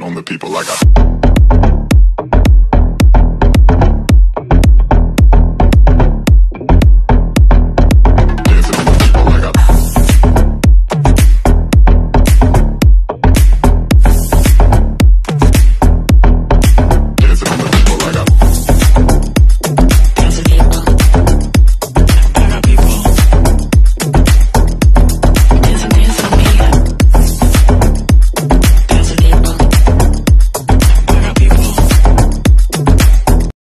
on the people like I